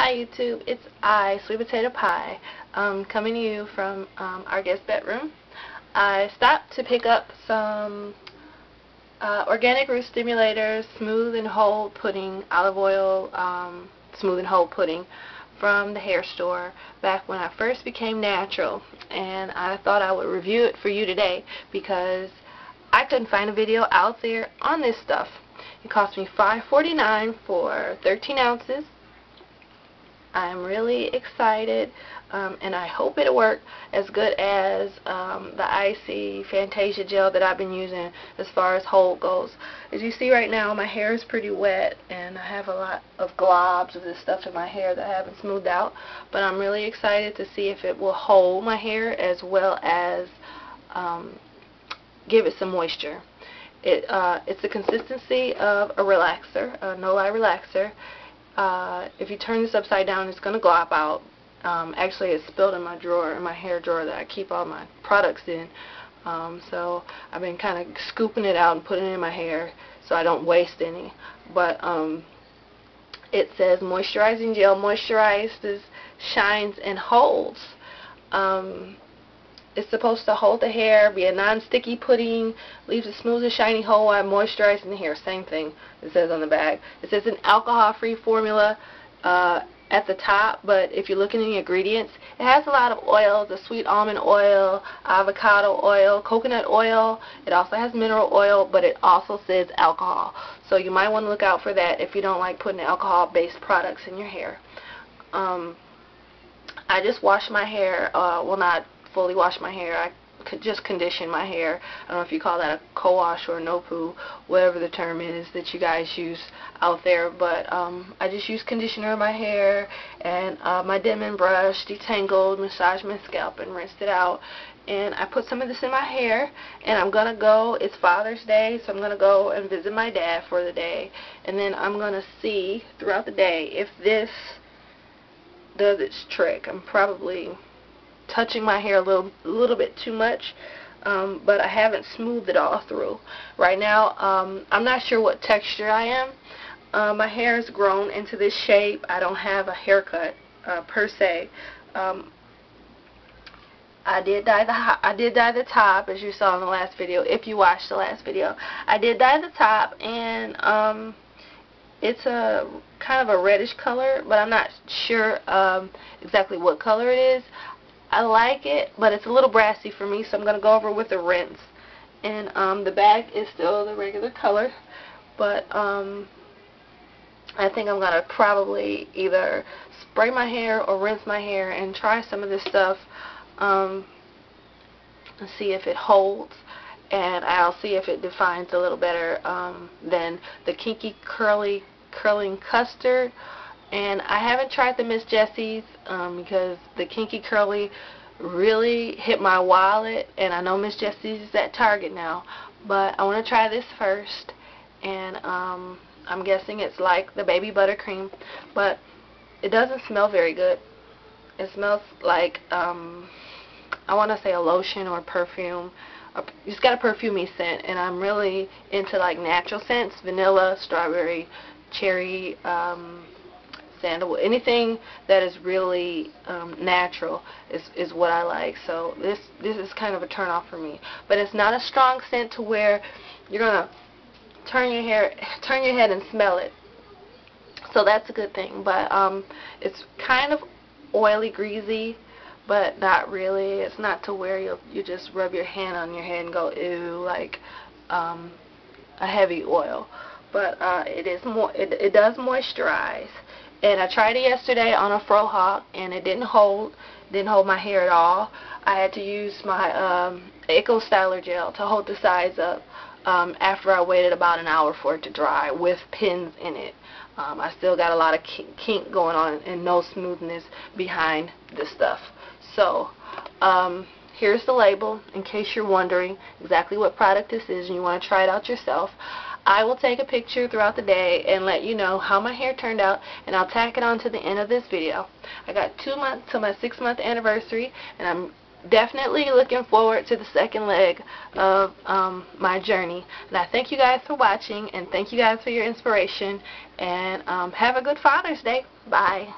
Hi YouTube, it's I, Sweet Potato Pie, um, coming to you from um, our guest bedroom. I stopped to pick up some uh, organic root stimulators, smooth and hold pudding, olive oil, um, smooth and hold pudding from the hair store back when I first became natural and I thought I would review it for you today because I couldn't find a video out there on this stuff. It cost me $5.49 for 13 ounces I'm really excited um, and I hope it'll work as good as um, the IC Fantasia gel that I've been using as far as hold goes. As you see right now my hair is pretty wet and I have a lot of globs of this stuff in my hair that I haven't smoothed out but I'm really excited to see if it will hold my hair as well as um, give it some moisture. It, uh, it's the consistency of a relaxer, a no-lye relaxer uh, if you turn this upside down, it's going to glop out. Um, actually, it's spilled in my drawer, in my hair drawer that I keep all my products in. Um, so I've been kind of scooping it out and putting it in my hair so I don't waste any. But um, it says moisturizing gel moisturizes, shines, and holds. Um, it's supposed to hold the hair, be a non-sticky pudding, leaves a smooth and shiny hold while moisturizing the hair. Same thing it says on the bag. It says an alcohol-free formula uh, at the top, but if you look at the ingredients, it has a lot of oils, the sweet almond oil, avocado oil, coconut oil. It also has mineral oil, but it also says alcohol. So you might want to look out for that if you don't like putting alcohol-based products in your hair. Um, I just washed my hair, uh, well not fully wash my hair. I could just condition my hair. I don't know if you call that a co-wash or a no-poo, whatever the term is that you guys use out there. But um, I just use conditioner in my hair and uh, my Denman brush, detangled, massage my scalp and rinsed it out. And I put some of this in my hair and I'm going to go, it's Father's Day, so I'm going to go and visit my dad for the day. And then I'm going to see throughout the day if this does its trick. I'm probably touching my hair a little, little bit too much. Um, but I haven't smoothed it all through. Right now, um, I'm not sure what texture I am. Uh, my hair has grown into this shape. I don't have a haircut uh, per se. Um, I did dye the I did dye the top as you saw in the last video. If you watched the last video, I did dye the top and um, it's a kind of a reddish color, but I'm not sure um, exactly what color it is. I like it, but it's a little brassy for me, so I'm going to go over with a rinse. And um, the bag is still the regular color, but um, I think I'm going to probably either spray my hair or rinse my hair and try some of this stuff um, and see if it holds. And I'll see if it defines a little better um, than the Kinky Curly Curling Custard and I haven't tried the Miss Jessie's um, because the Kinky Curly really hit my wallet and I know Miss Jessie's is at Target now. But I want to try this first and um, I'm guessing it's like the baby buttercream but it doesn't smell very good. It smells like um, I want to say a lotion or perfume. It's got a perfumey scent and I'm really into like natural scents vanilla strawberry cherry um, sandalwood. Anything that is really um, natural is is what I like. So this this is kind of a turn off for me. But it's not a strong scent to where you're gonna turn your hair turn your head and smell it. So that's a good thing. But um, it's kind of oily, greasy, but not really. It's not to where you you just rub your hand on your head and go ew like um, a heavy oil. But uh, it is more. It, it does moisturize and I tried it yesterday on a frohawk and it didn't hold didn't hold my hair at all. I had to use my um, Eco Styler gel to hold the sides up um, after I waited about an hour for it to dry with pins in it. Um, I still got a lot of kink going on and no smoothness behind this stuff. So um, here's the label in case you're wondering exactly what product this is and you want to try it out yourself I will take a picture throughout the day and let you know how my hair turned out and I'll tack it on to the end of this video. I got two months to my six month anniversary and I'm definitely looking forward to the second leg of um, my journey. And I thank you guys for watching and thank you guys for your inspiration and um, have a good Father's Day. Bye.